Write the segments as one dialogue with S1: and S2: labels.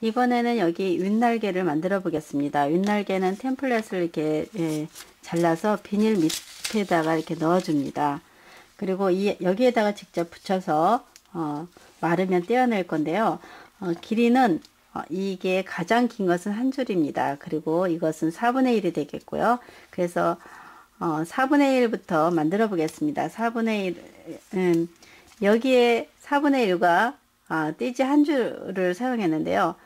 S1: 이번에는 여기 윗날개를 만들어 보겠습니다. 윗날개는 템플렛을 이렇게 예, 잘라서 비닐 밑에다가 이렇게 넣어줍니다. 그리고 이, 여기에다가 직접 붙여서 어, 마르면 떼어낼 건데요. 어, 길이는 어, 이게 가장 긴 것은 한 줄입니다. 그리고 이것은 4분의 1이 되겠고요. 그래서 어, 4분의 1부터 만들어 보겠습니다. 4분의 1, 음, 여기에 4분의 1과 아, 띠지 한 줄을 사용했는데요.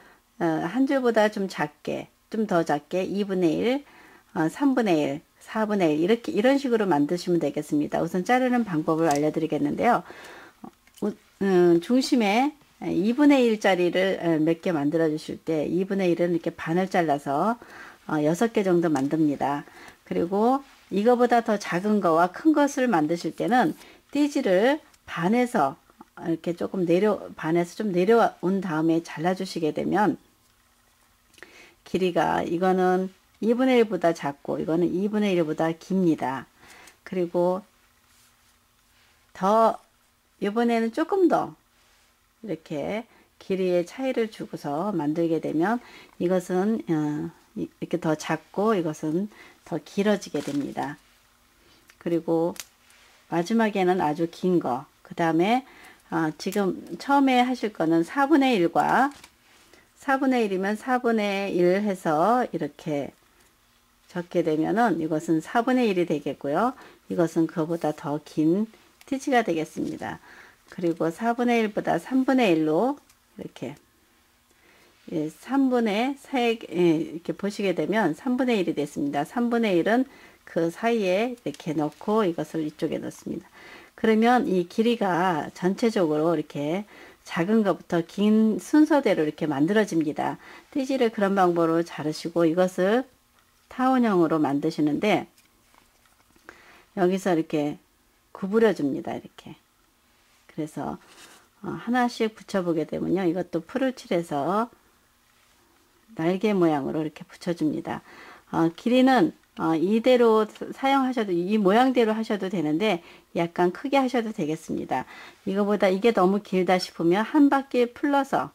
S1: 어, 한 줄보다 좀 작게, 좀 더 작게 2분의 1, 어, 3분의 1, 4분의 1 이렇게 이런 식으로 만드시면 되겠습니다. 우선 자르는 방법을 알려드리겠는데요. 어, 음, 중심에 2분의 1짜리를 몇 개 만들어 주실 때 2분의 1은 이렇게 반을 잘라서 6개 정도 만듭니다. 그리고 이거보다 더 작은 거와 큰 것을 만드실 때는 띠지를 반에서 이렇게 조금 내려 반에서 좀 내려온 다음에 잘라 주시게 되면 길이가 이거는 2분의 1보다 작고 이거는 2분의 1보다 깁니다. 그리고 더 이번에는 조금 더 이렇게 길이의 차이를 주고서 만들게 되면 이것은 어, 이렇게 더 작고 이것은 더 길어지게 됩니다. 그리고 마지막에는 아주 긴 거, 그 다음에 어, 지금 처음에 하실 거는 4분의 1과 4분의 1이면 4분의 1 해서 이렇게 적게 되면은 이것은 4분의 1이 되겠고요. 이것은 그보다 더 긴 티지가 되겠습니다. 그리고 4분의 1보다 3분의 1로 이렇게 3분의 4 이렇게 보시게 되면 3분의 1이 됐습니다. 3분의 1은 그 사이에 이렇게 넣고 이것을 이쪽에 넣습니다. 그러면 이 길이가 전체적으로 이렇게 작은 것부터 긴 순서대로 이렇게 만들어집니다. 띠지를 그런 방법으로 자르시고 이것을 타원형으로 만드시는데 여기서 이렇게 구부려 줍니다. 이렇게. 그래서 어, 하나씩 붙여보게 되면요. 이것도 풀을 칠해서 날개 모양으로 이렇게 붙여줍니다. 어, 길이는 어, 이대로 사용하셔도 이 모양대로 하셔도 되는데 약간 크게 하셔도 되겠습니다. 이거보다 이게 너무 길다 싶으면 한 바퀴 풀러서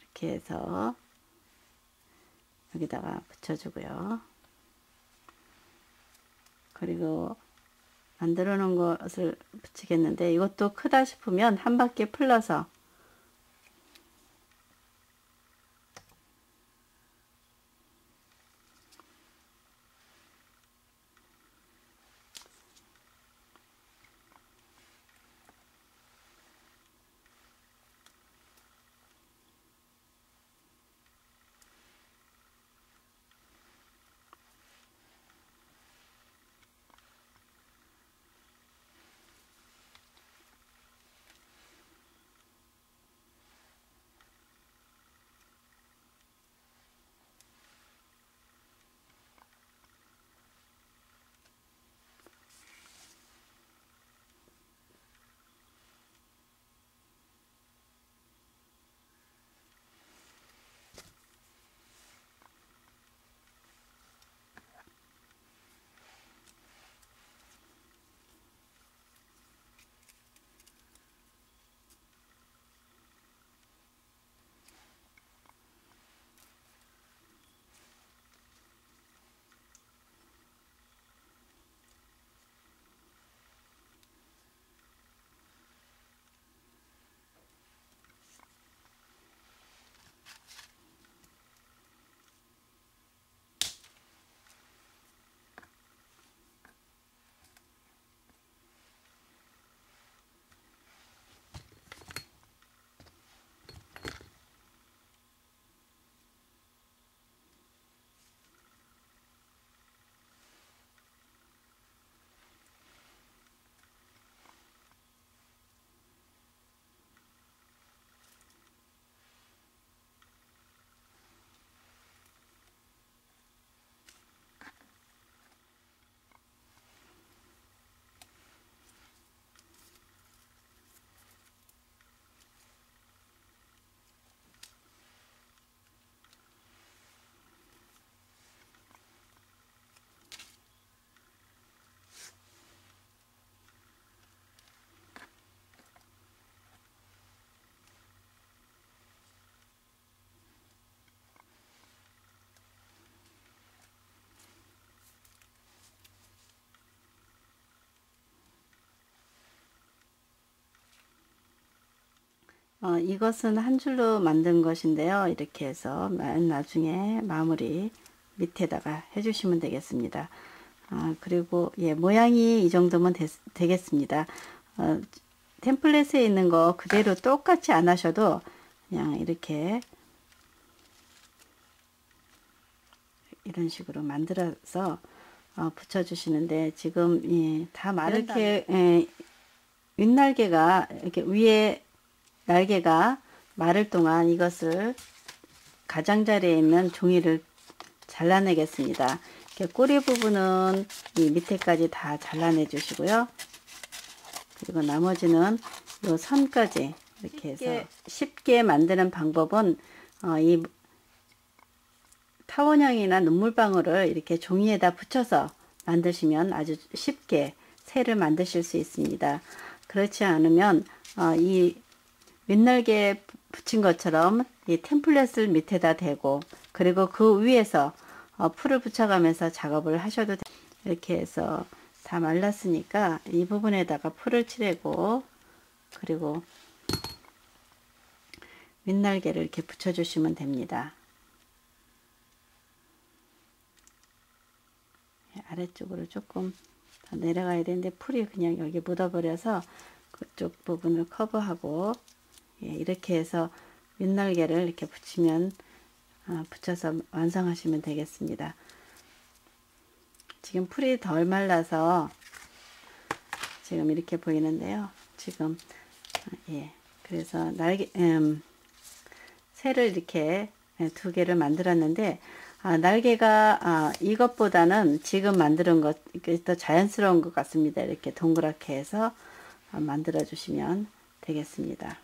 S1: 이렇게 해서 여기다가 붙여주고요. 그리고 만들어 놓은 것을 붙이겠는데 이것도 크다 싶으면 한 바퀴 풀러서 어, 이것은 한 줄로 만든 것인데요. 이렇게 해서 맨 나중에 마무리 밑에다가 해주시면 되겠습니다. 아, 그리고 예 모양이 이 정도면 되, 되겠습니다. 어, 템플릿에 있는 거 그대로 똑같이 안 하셔도 그냥 이렇게 이런 식으로 만들어서 어, 붙여주시는데 지금 예, 다 마르게 예, 윗날개가 이렇게 위에 날개가 마를 동안 이것을 가장자리에 있는 종이를 잘라내겠습니다. 이렇게 꼬리 부분은 이 밑에까지 다 잘라내 주시고요. 그리고 나머지는 요 선까지 이렇게 해서 쉽게 만드는 방법은 어, 이 타원형이나 눈물방울을 이렇게 종이에다 붙여서 만드시면 아주 쉽게 새를 만드실 수 있습니다. 그렇지 않으면 어, 이 윗날개 붙인 것처럼 이 템플릿을 밑에다 대고 그리고 그 위에서 어, 풀을 붙여가면서 작업을 하셔도 돼. 이렇게 해서 다 말랐으니까 이 부분에다가 풀을 칠하고 그리고 윗날개를 이렇게 붙여주시면 됩니다. 예, 아래쪽으로 조금 더 내려가야 되는데 풀이 그냥 여기 묻어버려서 그쪽 부분을 커버하고 예, 이렇게 해서 윗날개를 이렇게 붙이면 아, 붙여서 완성하시면 되겠습니다. 지금 풀이 덜 말라서 지금 이렇게 보이는데요. 지금 아, 예 그래서 날개 음, 새를 이렇게 예, 두 개를 만들었는데 아, 날개가 아, 이것보다는 지금 만드는 것더 자연스러운 것 같습니다. 이렇게 동그랗게 해서 아, 만들어 주시면 되겠습니다.